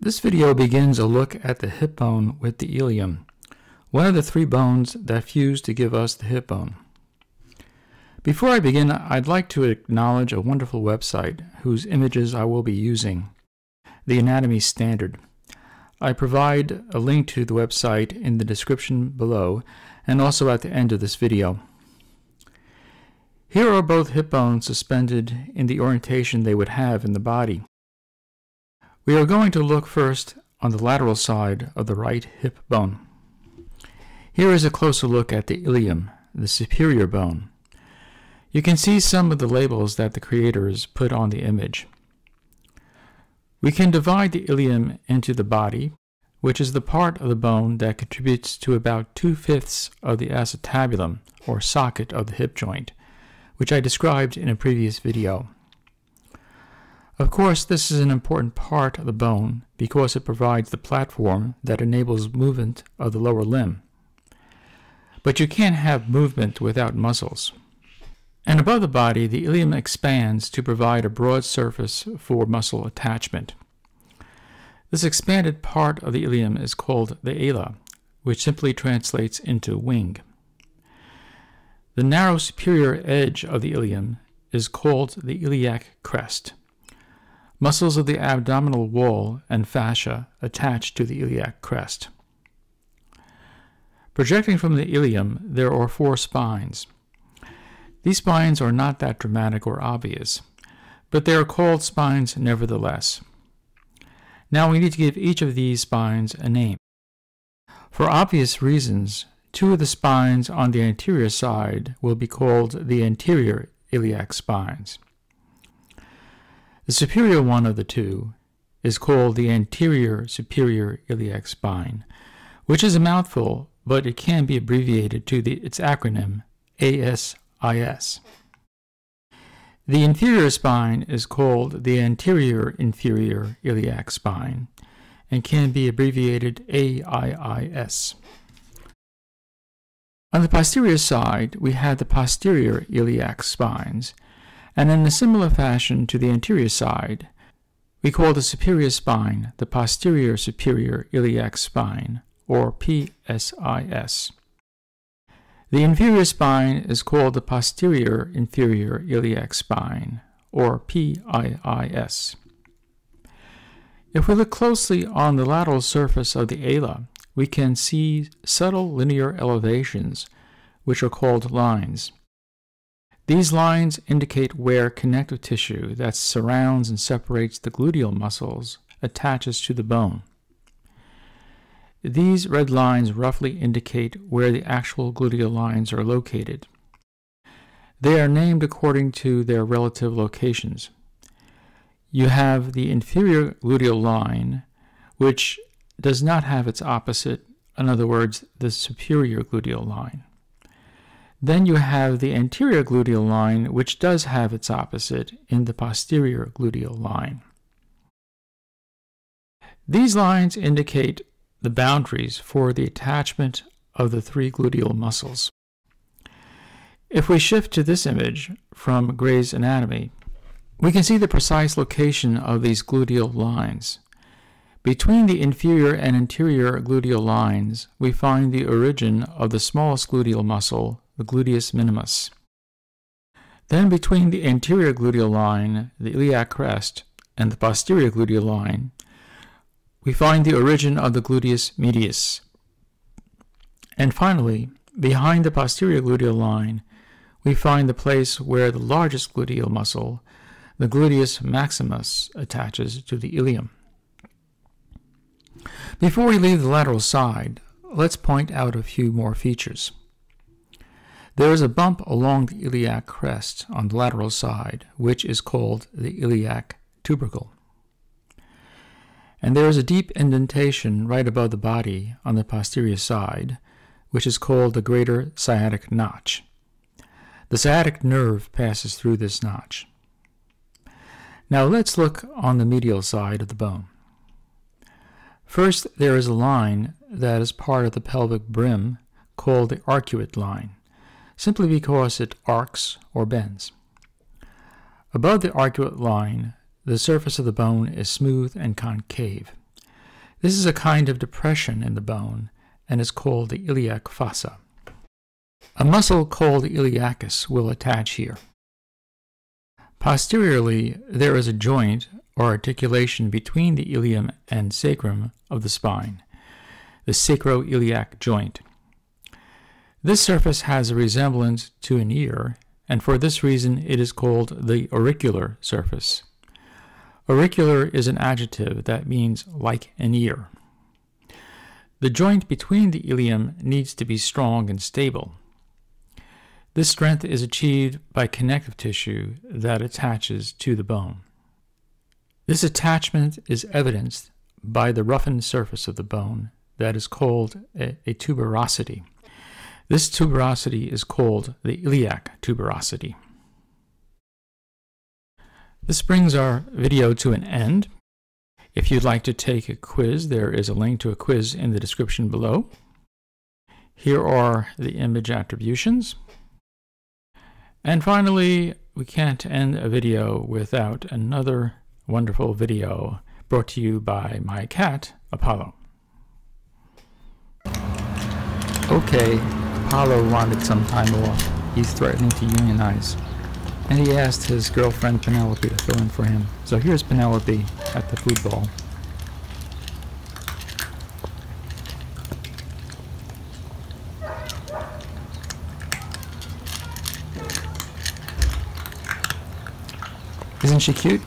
This video begins a look at the hip bone with the ilium, one of the three bones that fuse to give us the hip bone. Before I begin, I'd like to acknowledge a wonderful website whose images I will be using, the Anatomy Standard. I provide a link to the website in the description below and also at the end of this video. Here are both hip bones suspended in the orientation they would have in the body. We are going to look first on the lateral side of the right hip bone. Here is a closer look at the ilium, the superior bone. You can see some of the labels that the creators put on the image. We can divide the ilium into the body, which is the part of the bone that contributes to about two-fifths of the acetabulum, or socket of the hip joint, which I described in a previous video. Of course, this is an important part of the bone because it provides the platform that enables movement of the lower limb. But you can't have movement without muscles. And above the body, the ilium expands to provide a broad surface for muscle attachment. This expanded part of the ilium is called the ala, which simply translates into wing. The narrow superior edge of the ilium is called the iliac crest. Muscles of the abdominal wall and fascia attach to the iliac crest. Projecting from the ilium, there are four spines. These spines are not that dramatic or obvious, but they are called spines nevertheless. Now we need to give each of these spines a name. For obvious reasons, two of the spines on the anterior side will be called the anterior iliac spines. The superior one of the two is called the anterior superior iliac spine, which is a mouthful, but it can be abbreviated to the, its acronym ASIS. The inferior spine is called the anterior inferior iliac spine and can be abbreviated AIIS. On the posterior side, we have the posterior iliac spines, and in a similar fashion to the anterior side, we call the superior spine the posterior superior iliac spine, or PSIS. The inferior spine is called the posterior inferior iliac spine, or PIIS. If we look closely on the lateral surface of the ala, we can see subtle linear elevations, which are called lines. These lines indicate where connective tissue that surrounds and separates the gluteal muscles attaches to the bone. These red lines roughly indicate where the actual gluteal lines are located. They are named according to their relative locations. You have the inferior gluteal line, which does not have its opposite, in other words, the superior gluteal line. Then you have the anterior gluteal line, which does have its opposite in the posterior gluteal line. These lines indicate the boundaries for the attachment of the three gluteal muscles. If we shift to this image from Gray's Anatomy, we can see the precise location of these gluteal lines. Between the inferior and anterior gluteal lines, we find the origin of the smallest gluteal muscle, the gluteus minimus. Then between the anterior gluteal line, the iliac crest, and the posterior gluteal line, we find the origin of the gluteus medius. And finally, behind the posterior gluteal line, we find the place where the largest gluteal muscle, the gluteus maximus, attaches to the ilium. Before we leave the lateral side, let's point out a few more features. There is a bump along the iliac crest on the lateral side, which is called the iliac tubercle. And there is a deep indentation right above the body on the posterior side, which is called the greater sciatic notch. The sciatic nerve passes through this notch. Now let's look on the medial side of the bone. First, there is a line that is part of the pelvic brim called the arcuate line simply because it arcs or bends. Above the arcuate line, the surface of the bone is smooth and concave. This is a kind of depression in the bone and is called the iliac fossa. A muscle called iliacus will attach here. Posteriorly, there is a joint or articulation between the ilium and sacrum of the spine, the sacroiliac joint. This surface has a resemblance to an ear, and for this reason it is called the auricular surface. Auricular is an adjective that means like an ear. The joint between the ilium needs to be strong and stable. This strength is achieved by connective tissue that attaches to the bone. This attachment is evidenced by the roughened surface of the bone that is called a, a tuberosity. This tuberosity is called the iliac tuberosity. This brings our video to an end. If you'd like to take a quiz, there is a link to a quiz in the description below. Here are the image attributions. And finally, we can't end a video without another wonderful video brought to you by my cat, Apollo. Okay, Apollo wanted some time off. He's threatening to unionize. And he asked his girlfriend Penelope to fill in for him. So here's Penelope at the food ball. Isn't she cute?